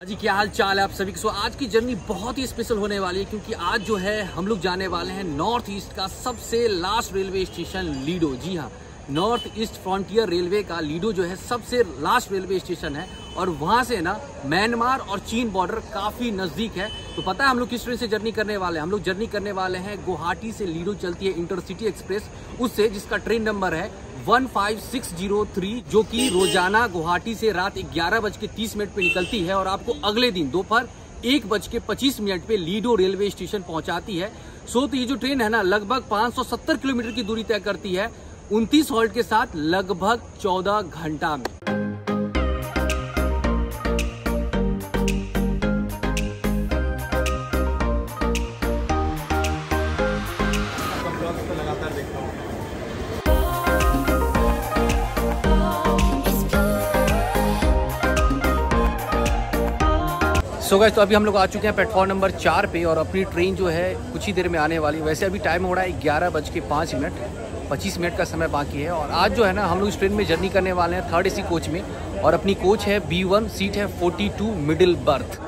जी, क्या हाल चाल है आप सभी सो आज की जर्नी बहुत ही स्पेशल होने वाली है क्योंकि आज जो है, हम लोग जाने वाले हैं नॉर्थ ईस्ट का सबसे लास्ट रेलवे स्टेशन लीडो जी हाँ नॉर्थ ईस्ट फ्रंटियर रेलवे का लीडो जो है, सबसे लास्ट रेलवे स्टेशन है। और वहाँ से ना, म्यांमार और चीन बॉर्डर काफ़ी नज़दीक है। तो पता है हम लोग किस ट्रेन से जर्नी करने वाले हैं? हम लोग जर्नी करने वाले हैं गुवाहाटी से लीडो चलती है इंटरसिटी एक्सप्रेस। उससे जिसका ट्रेन नंबर है 15603 जो कि रोज़ाना गुवाहाटी से रात ग्यारह बज के तीस मिनट पे निकलती है और आपको अगले दिन दोपहर एक बज के पच्चीस मिनट पे लीडो रेलवे स्टेशन पहुंचाती है। सो तो ये जो ट्रेन है ना, लगभग 570 किलोमीटर की दूरी तय करती है। उनतीस हॉल्ट के साथ लगभग 14 घंटा में। सो गए तो अभी हम लोग आ चुके हैं प्लेटफॉर्म नंबर चार पे और अपनी ट्रेन जो है कुछ ही देर में आने वाली वैसे अभी टाइम हो रहा है ग्यारह बज के पाँच मिनट। पच्चीस मिनट का समय बाकी है और आज जो है ना, हम लोग इस ट्रेन में जर्नी करने वाले हैं थर्ड एसी कोच में और अपनी कोच है बी वन सीट है फोर्टी टू मिडिल बर्थ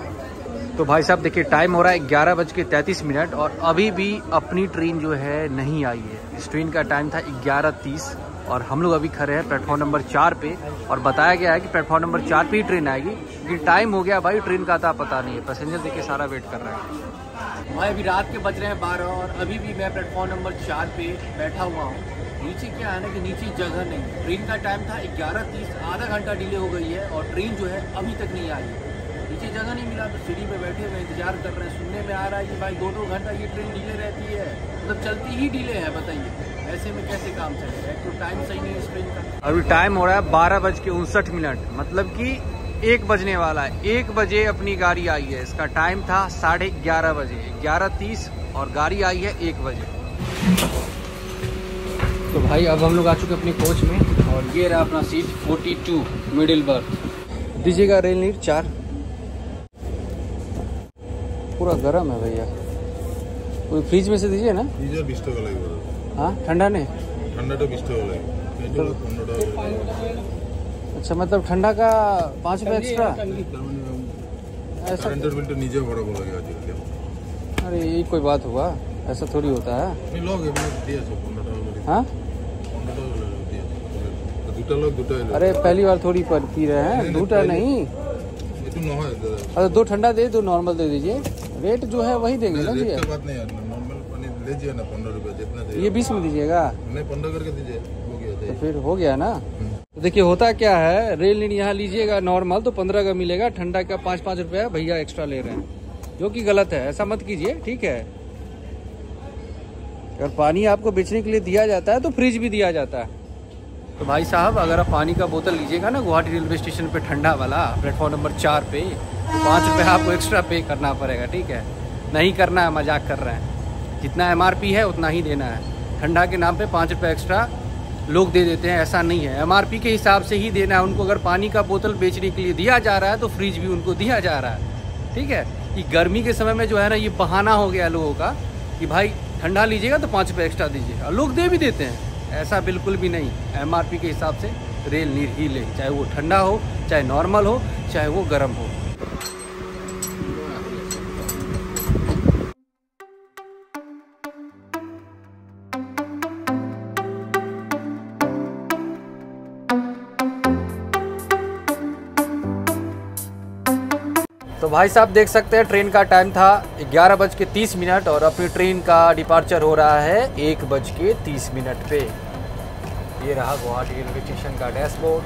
तो भाई साहब, देखिए टाइम हो रहा है ग्यारह बज के तैंतीस मिनट और अभी भी अपनी ट्रेन जो है नहीं आई है। इस ट्रेन का टाइम था ग्यारह तीस और हम लोग अभी खड़े हैं प्लेटफॉर्म नंबर चार पे और बताया गया है कि प्लेटफॉर्म नंबर चार पे ही ट्रेन आएगी। लेकिन टाइम हो गया भाई ट्रेन का था पता नहीं है। पैसेंजर देखिए सारा वेट कर रहा हैं। भाई, अभी रात के बज रहे हैं बारह और अभी भी मैं प्लेटफॉर्म नंबर चार पे बैठा हुआ हूँ। नीचे क्या है ना कि नीचे जगह नहीं ट्रेन का टाइम था ग्यारह तीस, आधा घंटा डिले हो गई है और ट्रेन जो है अभी तक नहीं आई नीचे जगह नहीं मिला तो सीढ़ी पे बैठे हुए इंतज़ार कर रहे हैं। सुनने में आ रहा है कि भाई दो दो घंटा ये ट्रेन डिले रहती है। मतलब चलती ही डिले है, बताइए। ऐसे में कैसे काम चलेगा? तो टाइम सही नहीं इस ट्रेन का। अभी टाइम हो रहा है बारह बज के उनसठ मिनट। मतलब कि एक बजने वाला है। एक बजे अपनी गाड़ी आई है। इसका टाइम था साढ़े ग्यारह बजे। ग्यारह तीस और गाड़ी आई है एक बजे। तो भाई अब हम लोग आ चुके अपने कोच में और ये रहा अपना सीट 42 मिडिल बर्थ दीजिएगा रेल नीट चार। पूरा गर्म है भैया। कोई फ्रिज में से दीजिए ना। हाँ ठंडा नहीं ठंडा तो बिस्तर টাকা লাগবে এটা হলো পনেরো টাকা अच्छा मतलब ठंडा का पाँच रुपये एक्स्ट्रा তার মানে ऐसा কারেন্টের বিলটা নিজে ভরাবো লাগে আজকাল अरे ये कोई बात हुआ ऐसा थोड़ी होता है আমি লগ এমনি দিয়ে আছো পনেরো টাকা করে हाँ পনেরো টাকা করে দিয়ে আছো দুটা লগ দুটা এলো अरे पहली बार थोड़ी पर पी रहे हैं नहीं, दूटा पहले- नहीं একটু নহয় দাদা अरे दो ठंडा दे दो नॉर्मल दे दीजिए रेट जो है वही देंगे ना जी रेट का बात नहीं है नॉर्मल पानी लीजिए ना पंद्रह रुपया जितना ये चाहिए बीस में दीजिएगा नहीं पंद्रह करके दीजिए हो गया तो चाहिए फिर हो गया ना तो देखिए, होता क्या है? रेल नीट यहाँ लीजिएगा नॉर्मल तो पंद्रह का मिलेगा, ठंडा का पाँच पाँच रुपया भैया एक्स्ट्रा ले रहे हैं। जो कि गलत है, ऐसा मत कीजिए, ठीक है? अगर पानी आपको बेचने के लिए दिया जाता है तो फ्रिज भी दिया जाता है। तो भाई साहब, अगर आप पानी का बोतल लीजिएगा ना, गुवाहाटी रेलवे स्टेशन पे ठंडा वाला प्लेटफॉर्म नंबर चार पे तो पाँच रुपये आपको एक्स्ट्रा पे करना पड़ेगा, ठीक है? नहीं करना है, मज़ाक कर रहे हैं। जितना एमआरपी है, उतना ही देना है। ठंडा के नाम पे पाँच रुपये एक्स्ट्रा लोग दे देते हैं, ऐसा नहीं है। एमआरपी के हिसाब से ही देना है। उनको अगर पानी का बोतल बेचने के लिए दिया जा रहा है तो फ्रिज भी उनको दिया जा रहा है। ठीक है? कि गर्मी के समय में जो है ना, ये बहाना हो गया लोगों का कि भाई, ठंडा लीजिएगा तो पाँच रुपये एक्स्ट्रा दीजिए और लोग दे भी देते हैं। ऐसा बिल्कुल भी नहीं। एमआरपी के हिसाब से रेल नीर ही ले। चाहे वो ठंडा हो, चाहे नॉर्मल हो, चाहे वो गर्म हो। भाई साहब, देख सकते हैं, ट्रेन का टाइम था ग्यारह बज के तीस मिनट और अपनी ट्रेन का डिपार्चर हो रहा है एक बज के तीस मिनट पे। ये रहा गुवाहाटी रेलवे स्टेशन का डैशबोर्ड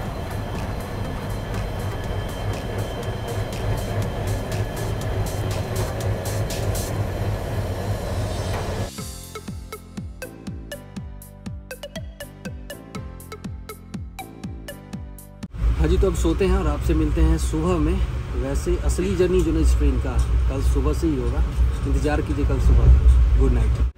हाँ जी तो अब सोते हैं और आपसे मिलते हैं सुबह में। वैसे असली जर्नी जो ना इस ट्रेन का, कल सुबह से ही होगा। इंतज़ार कीजिए कल सुबह। Good night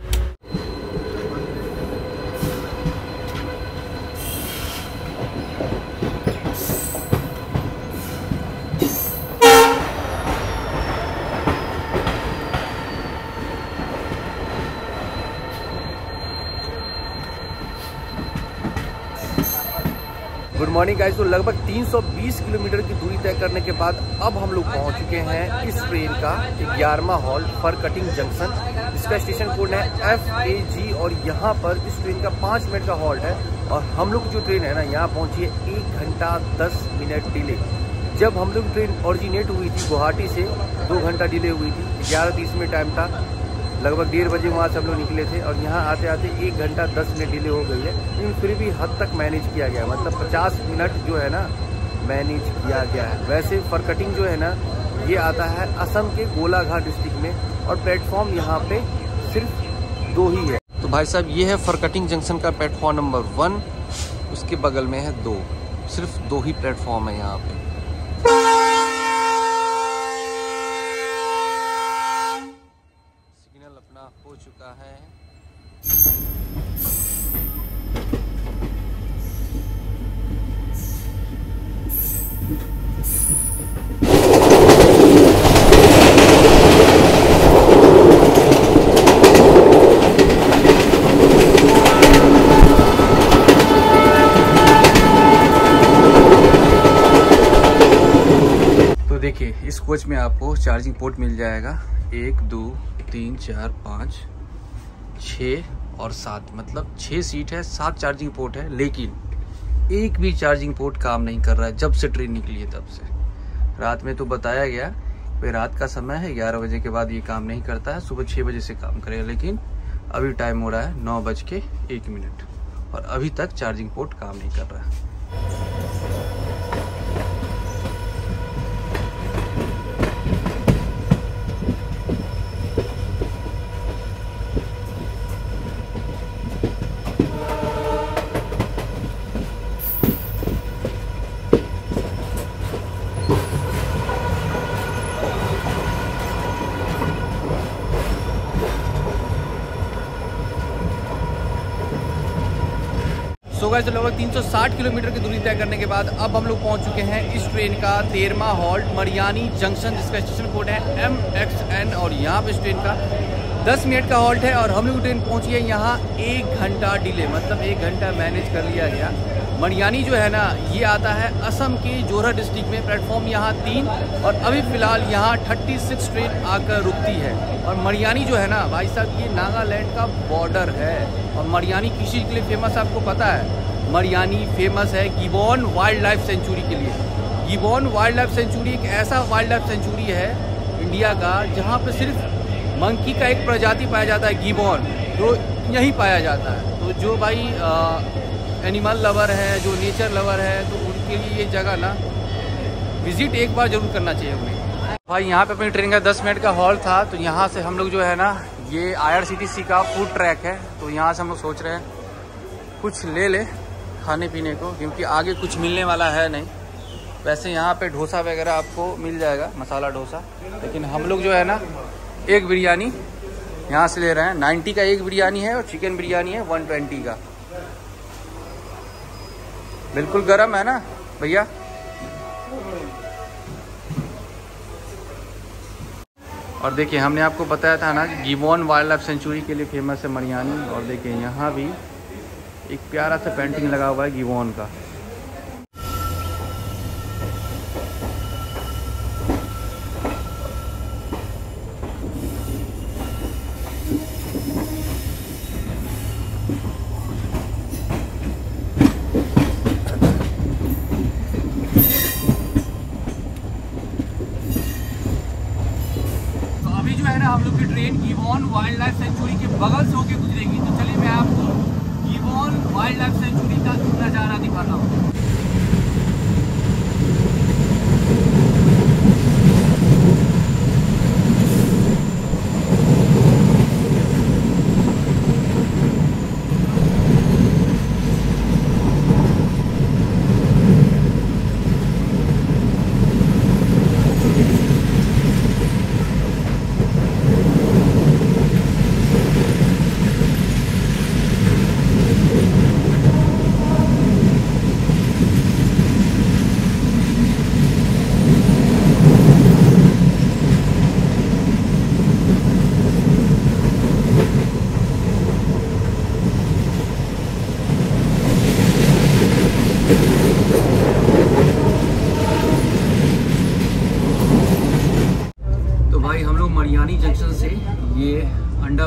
good morning guys तो लगभग 320 किलोमीटर की दूरी तय करने के बाद अब हम लोग पहुँच चुके हैं इस ट्रेन का ग्यारहवा हॉल फर कटिंग जंक्शन। इसका स्टेशन कोड है एफ़ ए जी और यहाँ पर इस ट्रेन का पाँच मिनट का हॉल्ट है और हम लोग जो ट्रेन है ना, यहाँ पहुँची है एक घंटा दस मिनट डिले। जब हम लोग ट्रेन ऑरिजिनेट हुई थी गुवाहाटी से, दो घंटा डिले हुई थी, ग्यारह तीस में टाइम था। लगभग डेढ़ बजे वहाँ से हम लोग निकले थे और यहाँ आते आते एक घंटा दस मिनट डिले हो गई है। लेकिन फिर भी हद तक मैनेज किया गया। मतलब पचास मिनट जो है ना मैनेज किया गया है। वैसे फरकटिंग जो है ना, ये आता है असम के गोलाघाट डिस्ट्रिक्ट में और प्लेटफॉर्म यहाँ पे सिर्फ़ दो ही है। तो भाई साहब, ये है फरकटिंग जंक्शन का प्लेटफॉर्म नंबर वन उसके बगल में है दो। सिर्फ़ दो ही प्लेटफॉर्म है यहाँ पे सिग्नल अपना हो चुका है तो देखिए इस कोच में आपको चार्जिंग पोर्ट मिल जाएगा। एक, दो, तीन, चार, पाँच छ और सात। मतलब छः सीट है, सात चार्जिंग पोर्ट है, लेकिन एक भी चार्जिंग पोर्ट काम नहीं कर रहा है, जब से ट्रेन निकली है तब से। रात में तो बताया गया भाई रात का समय है, ग्यारह बजे के बाद ये काम नहीं करता है, सुबह छः बजे से काम करेगा, लेकिन अभी टाइम हो रहा है नौ बज के एक मिनट। और अभी तक चार्जिंग पोर्ट काम नहीं कर रहा है। गए तो लगभग 360 किलोमीटर की दूरी तय करने के बाद अब हम लोग पहुँच चुके हैं इस ट्रेन का तेरहवा हॉल्ट, मरियानी जंक्शन, जिसका स्टेशन कोड है एम एक्स एन और यहाँ पे इस ट्रेन का 10 मिनट का हॉल्ट है और हम लोग ट्रेन पहुँची है यहाँ। एक घंटा डिले मतलब एक घंटा मैनेज कर लिया गया। मरियानी जो है ना, ये आता है असम के जोरा डिस्ट्रिक्ट में। प्लेटफॉर्म यहाँ तीन और अभी फ़िलहाल यहाँ 36 ट्रेन आकर रुकती है। और मरियानी जो है ना, भाई साहब, ये नागालैंड का बॉर्डर है। और मरियानी किसी के लिए फ़ेमस आपको पता है। मरियानी फ़ेमस है गिबॉन वाइल्ड लाइफ सेंचुरी के लिए। गिबॉन वाइल्ड लाइफ सेंचुरी एक ऐसा वाइल्ड लाइफ सेंचुरी है इंडिया का जहाँ पे सिर्फ़ मंकी का एक प्रजाति पाया जाता है गिबॉन। जो यहीं पाया जाता है। तो जो भाई आ, एनिमल लवर है जो नेचर लवर है तो उनके लिए ये जगह ना विज़िट एक बार ज़रूर करना चाहिए उन्हें भाई यहाँ पे अपनी ट्रेन का 10 मिनट का हॉल था तो यहाँ से हम लोग जो है ना ये आईआरसीटीसी का फ़ूड ट्रैक है तो यहाँ से हम लोग सोच रहे हैं कुछ ले ले खाने पीने को, क्योंकि आगे कुछ मिलने वाला है नहीं। वैसे यहाँ पे डोसा वगैरह आपको मिल जाएगा, मसाला डोसा। लेकिन हम लोग जो है ना, एक बिरयानी यहाँ से ले रहे हैं। नाइन्टी का एक बिरयानी है और चिकन बिरयानी है, वन ट्वेंटी का। बिल्कुल गर्म है ना, भैया? और देखिए, हमने आपको बताया था ना, गिबोन वाइल्ड लाइफ सेंचुरी के लिए फ़ेमस है मरियानी, और देखिए यहाँ भी एक प्यारा सा पेंटिंग लगा हुआ है गिबॉन का तो अभी जो है ना हम लोग की ट्रेन गिवॉन वाइल्ड लाइफ सेंचुरी के बगल से होके गुजरेगी तो चलिए मैं आपको गिवॉन वाइल्ड सेंचुरी का नज़ारा दिखाता हूँ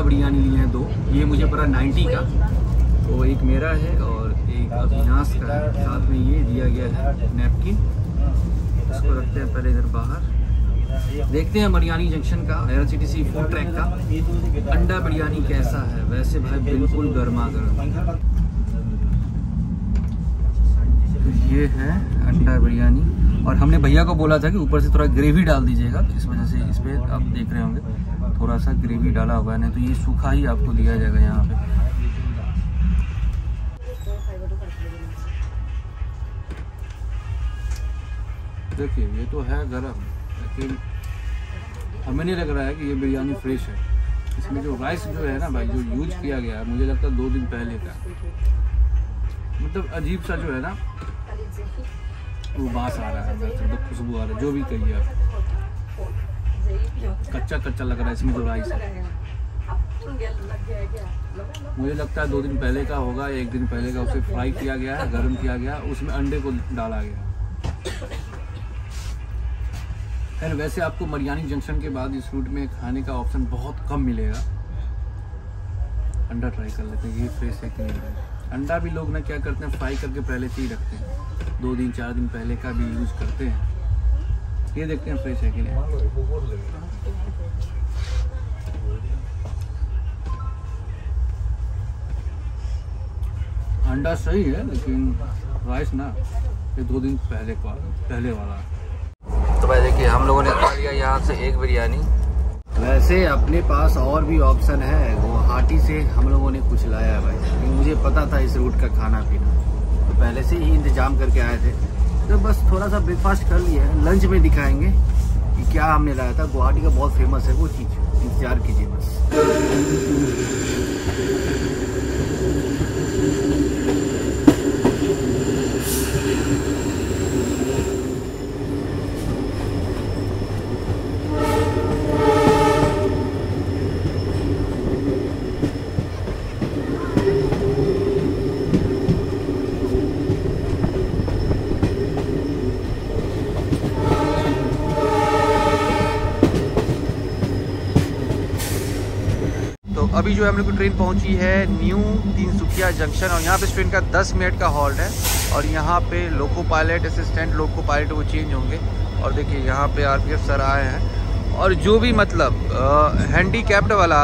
बिरयानी लिए हैं दो। ये मुझे पड़ा 90 का। तो एक मेरा है और एक अविनाश का है। साथ में ये दिया गया है नैपकिन। इसको रखते हैं पहले इधर बाहर। देखते हैं मरियानी जंक्शन का टी सी फ़ूड ट्रैक का। अंडा बिरयानी कैसा है? वैसे भाई बिल्कुल गर्मा गर्म। तो ये है अंडा बिरयानी। और हमने भैया को बोला था कि ऊपर से थोड़ा ग्रेवी डाल दीजिएगा तो इस वजह से इस पर आप देख रहे होंगे। थोड़ा सा ग्रेवी डाला हुआ है, नहीं तो ये सूखा ही आपको दिया जाएगा यहाँ पे। देखिए, ये तो है गरम, लेकिन हमें नहीं लग रहा है कि ये बिरयानी फ्रेश है। इसमें जो राइस जो है ना भाई, जो यूज़ किया गया है, मुझे लगता है दो दिन पहले का। मतलब अजीब सा जो है ना, वो बास आ रहा है मतलब खुशबू आ रहा है, जो भी कहिए आप। कच्चा कच्चा लग रहा है इसमें जो राइस मुझे लगता है दो दिन पहले का होगा, एक दिन पहले का। उसे फ्राई किया गया है, गर्म किया गया, उसमें अंडे को डाला गया खैर, वैसे आपको मरियानी जंक्शन के बाद इस रूट में खाने का ऑप्शन बहुत कम मिलेगा। अंडा ट्राई कर लेते हैं, ये फ्रेश है कि नहीं है। अंडा भी लोग ना क्या करते हैं फ्राई करके पहले से ही रखते हैं। दो दिन, चार दिन पहले का भी यूज़ करते हैं। ये देखते हैं फ्रेश है कि नहीं अंडा सही है लेकिन राइस ना ये दो दिन पहले का पहले वाला। तो भाई देखिए हम लोगों ने खा लिया यहाँ से एक बिरयानी। वैसे अपने पास और भी ऑप्शन है गुवाहाटी से हम लोगों ने कुछ लाया है भाई। मुझे पता था इस रूट का खाना पीना तो पहले से ही इंतज़ाम करके आए थे। तो बस थोड़ा सा ब्रेकफास्ट कर लिया है लंच में दिखाएँगे कि क्या हमने लाया था। गुवाहाटी का बहुत फ़ेमस है वो चीज़। इंतज़ार कीजिए बस तो अभी जो है, हम लोग की ट्रेन पहुँची है न्यू तीनसुकिया जंक्शन और यहाँ पे इस ट्रेन का 10 मिनट का हॉल्ट है और यहाँ पे loco pilot assistant loco pilot वो चेंज होंगे। और देखिए, यहाँ पे आरपीएफ सर आए हैं। और जो भी मतलब हैंडी कैप्ड वाला,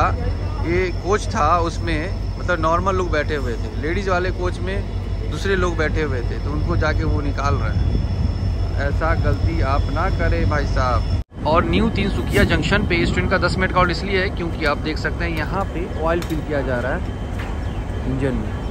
ये कोच था उसमें मतलब नॉर्मल लोग बैठे हुए थे। लेडीज़ वाले कोच में दूसरे लोग बैठे हुए थे तो उनको जाके वो निकाल रहे हैं। ऐसा गलती आप ना करें भाई साहब। और न्यू तीन सुखिया जंक्शन पे इस ट्रेन का 10 मिनट का और इसलिए है क्योंकि आप देख सकते हैं यहाँ पे ऑयल फिल किया जा रहा है इंजन में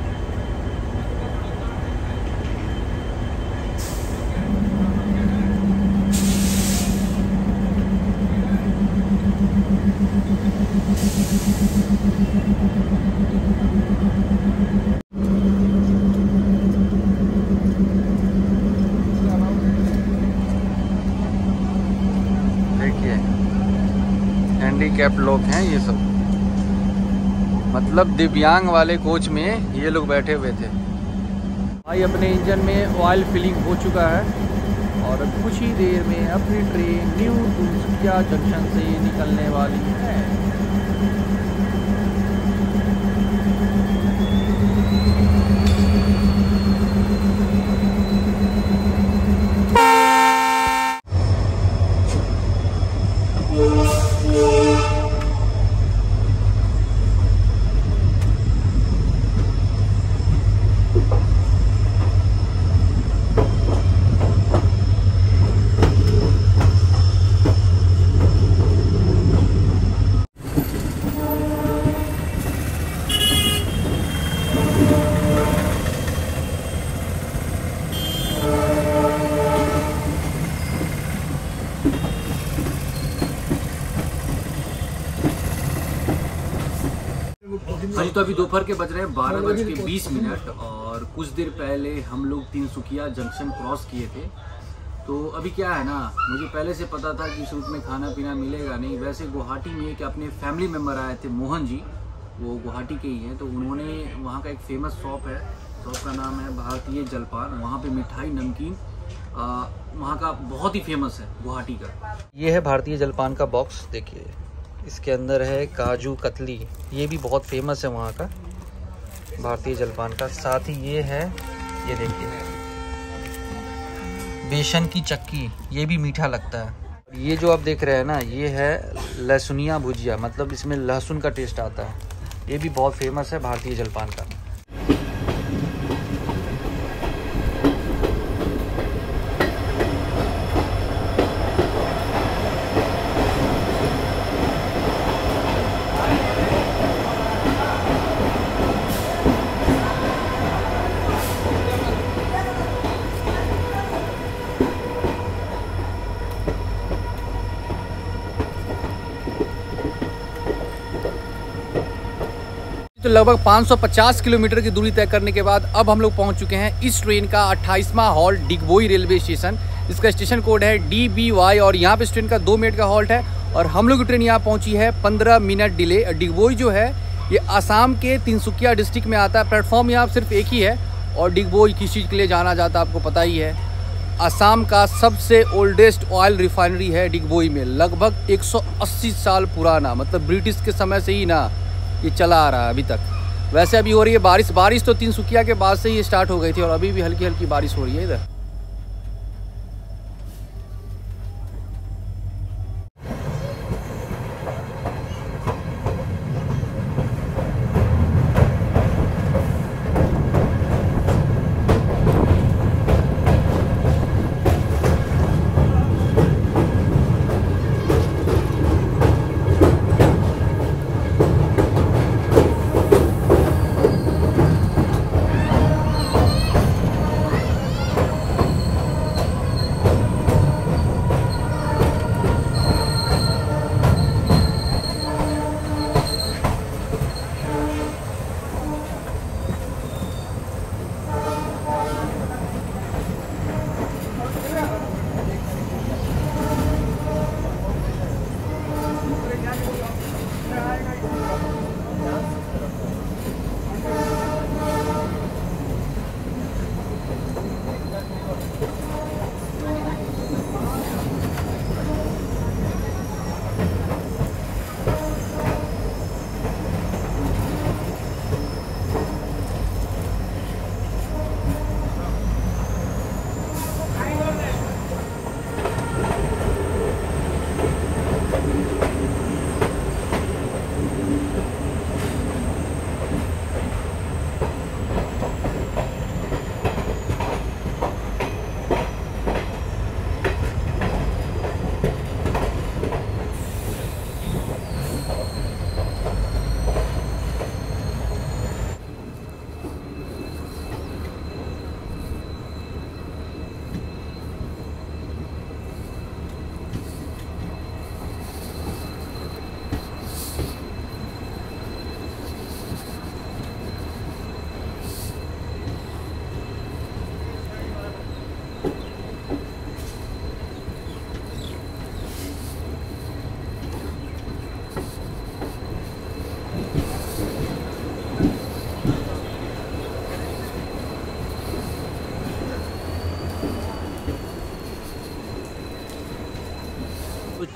देखिए हैंडीकैप लोग हैं ये सब। मतलब दिव्यांग वाले कोच में ये लोग बैठे हुए थे। भाई अपने इंजन में ऑयल फिलिंग हो चुका है और कुछ ही देर में अपनी ट्रेन न्यू तुलसिया जंक्शन से निकलने वाली है। तो अभी दोपहर के बज रहे हैं बारह बज के बीस मिनट और कुछ देर पहले हम लोग तीनसुकिया जंक्शन क्रॉस किए थे। तो अभी क्या है ना मुझे पहले से पता था कि इस रूट में खाना पीना मिलेगा नहीं। वैसे गुवाहाटी में एक अपने फैमिली मेंबर आए थे मोहन जी। वो गुवाहाटी के ही हैं तो उन्होंने वहाँ का एक फ़ेमस शॉप है। शॉप का नाम है भारतीय जलपान। वहाँ पे मिठाई नमकीन वहाँ का बहुत ही फ़ेमस है गुवाहाटी का। ये है भारतीय जलपान का बॉक्स देखिए। इसके अंदर है काजू कतली। ये भी बहुत फ़ेमस है वहाँ का, भारतीय जलपान का। साथ ही ये है, ये देखिए। बेसन की चक्की, ये भी मीठा लगता है। ये जो आप देख रहे हैं ना, ये है लहसुनिया भुजिया मतलब इसमें लहसुन का टेस्ट आता है। ये भी बहुत फ़ेमस है, भारतीय जलपान का। लगभग 550 किलोमीटर की दूरी तय करने के बाद अब हम लोग पहुँच चुके हैं इस ट्रेन का 28वां हॉल्ट डिगबोई रेलवे स्टेशन। इसका स्टेशन कोड है डी बी वाई और यहाँ पे इस ट्रेन का दो मिनट का हॉल्ट है और हम लोग की ट्रेन यहाँ पहुँची है 15 मिनट डिले। डिगबोई जो है, ये आसाम के तिनसुकिया डिस्ट्रिक्ट में आता है। प्लेटफॉर्म यहाँ सिर्फ़ एक ही है और डिगबोई किस चीज़ के लिए जाना जाता है आपको पता ही है। आसाम का सबसे ओल्डेस्ट ऑयल रिफाइनरी है डिगबोई में। लगभग 180 साल पुराना मतलब ब्रिटिश के समय से ही ना। ये चला आ रहा है अभी तक। वैसे अभी हो रही है बारिश। बारिश तो तीन सुखिया के बाद से ही स्टार्ट हो गई थी और अभी भी हल्की हल्की बारिश हो रही है इधर।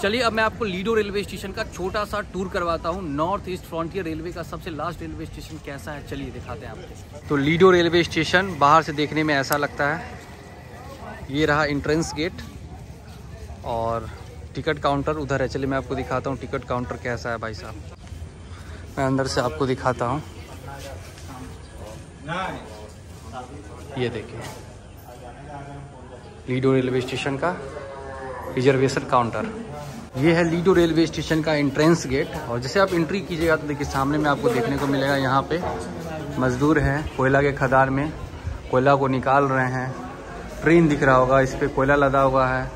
चलिए, अब मैं आपको लीडो रेलवे स्टेशन का छोटा सा टूर करवाता हूँ। नॉर्थ ईस्ट फ्रंटियर रेलवे का सबसे लास्ट रेलवे स्टेशन कैसा है? चलिए, दिखाते हैं आपको। तो लीडो रेलवे स्टेशन बाहर से देखने में ऐसा लगता है। ये रहा इंट्रेंस गेट और टिकट काउंटर उधर है। चलिए, मैं आपको दिखाता हूँ टिकट काउंटर कैसा है भाई साहब। मैं अंदर से आपको दिखाता हूँ। ये देखिए। लीडो रेलवे स्टेशन का रिजर्वेशन काउंटर ये है लीडो रेलवे स्टेशन का एंट्रेंस गेट और जैसे आप एंट्री कीजिएगा तो देखिए सामने में आपको देखने को मिलेगा यहाँ पे मजदूर हैं कोयला के खदान में। कोयला को निकाल रहे हैं। ट्रेन दिख रहा होगा इस पर कोयला लदा हुआ है।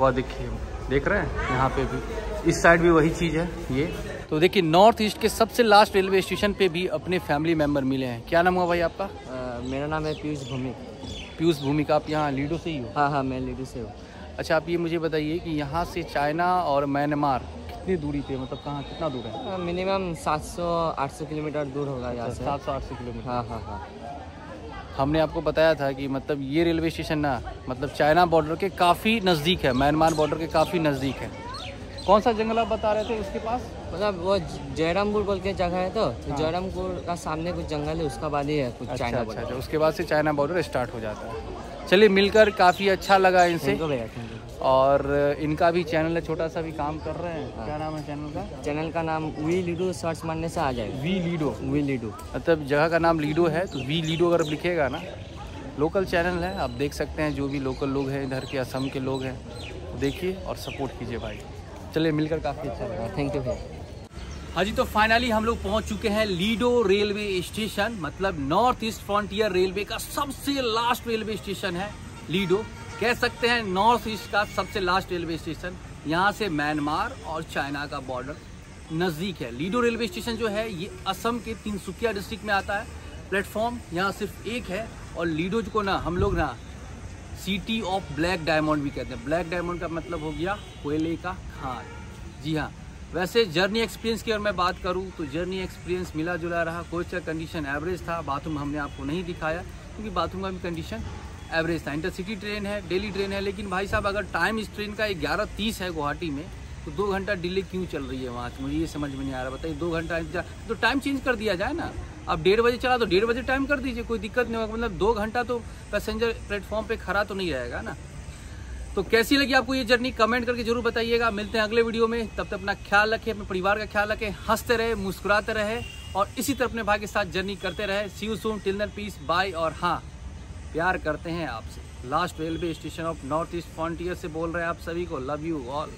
वह देखिए देख रहे हैं यहाँ पे भी। इस साइड भी वही चीज़ है ये। तो देखिए नॉर्थ ईस्ट के सबसे लास्ट रेलवे स्टेशन पे भी अपने फैमिली मेंबर मिले हैं। क्या नाम हुआ भाई आपका? अ, मेरा नाम है पीयूष भूमि। पीयूष भूमिका आप यहाँ लीडो से ही हो? हाँ हाँ मैं लेडी से हूँ। अच्छा आप ये मुझे बताइए कि यहाँ से चाइना और म्यांमार कितनी दूरी पे मतलब कहाँ कितना दूर है? मिनिमम 700 800 किलोमीटर दूर होगा यहाँ से। सात सौ आठ सौ किलोमीटर। हाँ हाँ हाँ। हमने आपको बताया था कि मतलब ये रेलवे स्टेशन ना मतलब चाइना बॉर्डर के काफ़ी नज़दीक है म्यांमार बॉर्डर के काफ़ी नज़दीक है। कौन सा जंगल आप बता रहे थे उसके पास? मतलब वो जयरामपुर बोल के जगह है तो तो जयरामपुर का सामने कुछ जंगल है उसका बाद ही है कुछ हाँ। अच्छा चाइना अच्छा अच्छा उसके बाद से चाइना बॉर्डर स्टार्ट हो जाता है। चलिए मिलकर काफ़ी अच्छा लगा इनसे। और इनका भी चैनल है छोटा सा भी काम कर रहे हैं। क्या नाम है चैनल का? चैनल का नाम वी लीडो सर्च मारने से आ जाएगा। वी लीडो। वी लीडो। मतलब जगह का नाम लीडो है तो वी लीडो अगर लिखेगा ना लोकल चैनल है आप देख सकते हैं जो भी लोकल लोग हैं इधर के असम के लोग हैं देखिए और सपोर्ट कीजिए भाई। चलिए मिलकर काफ़ी अच्छा लगा। थैंक यू भैया। हाँ जी तो फाइनली हम लोग पहुँच चुके हैं लीडो रेलवे स्टेशन मतलब नॉर्थ ईस्ट फ्रंटियर रेलवे का सबसे लास्ट रेलवे स्टेशन है लीडो कह सकते हैं नॉर्थ ईस्ट का सबसे लास्ट रेलवे स्टेशन यहाँ से म्यांमार और चाइना का बॉर्डर नज़दीक है। लीडो रेलवे स्टेशन जो है, ये असम के तिनसुकिया डिस्ट्रिक्ट में आता है। प्लेटफॉर्म यहाँ सिर्फ़ एक है और लीडो को ना, हम लोग ना सिटी ऑफ़ ब्लैक डायमंड भी कहते हैं। ब्लैक डायमंड का मतलब हो गया कोयले का खान जी हाँ वैसे जर्नी एक्सपीरियंस की अगर मैं बात करूँ तो जर्नी एक्सपीरियंस मिला जुला रहा। कोच का कंडीशन एवरेज था, बाथरूम हमने आपको नहीं दिखाया, क्योंकि बाथरूम का भी कंडीशन एवरेज था। इंटरसिटी ट्रेन है डेली ट्रेन है, लेकिन भाई साहब, अगर टाइम इस ट्रेन का ग्यारह तीस है गुवाहाटी में तो दो घंटा डिले क्यों चल रही है वहाँ से? मुझे ये समझ में नहीं आ रहा, बताइए, दो घंटा तो टाइम चेंज कर दिया जाए ना। अब डेढ़ बजे चला तो डेढ़ बजे टाइम कर दीजिए, कोई दिक्कत नहीं होगा मतलब दो घंटा तो पैसेंजर प्लेटफॉर्म पे खड़ा तो नहीं रहेगा ना। तो कैसी लगी आपको ये जर्नी? कमेंट करके ज़रूर बताइएगा। मिलते हैं अगले वीडियो में। तब तक अपना ख्याल रखें, अपने परिवार का ख्याल रखें, हँसते रहे, मुस्कुराते रहे और इसी तरह अपने भाई के साथ जर्नी करते रहे। See you soon till peace bye और हाँ प्यार करते हैं आपसे। Last railway station of north east frontier से बोल रहे हैं आप सभी को लव यू ऑल